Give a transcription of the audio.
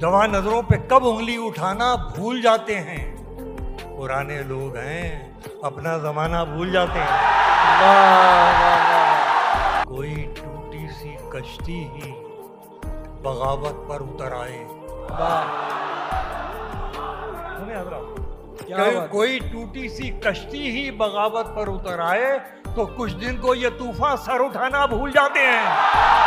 जवा नज़रों पे कब उंगली उठाना भूल जाते हैं। पुराने लोग हैं अपना जमाना भूल जाते हैं। कोई टूटी सी कश्ती ही बगावत पर उतर आए। कोई, कोई टूटी सी कश्ती ही बगावत पर उतर आए तो कुछ दिन को ये तूफ़ान सर उठाना भूल जाते हैं।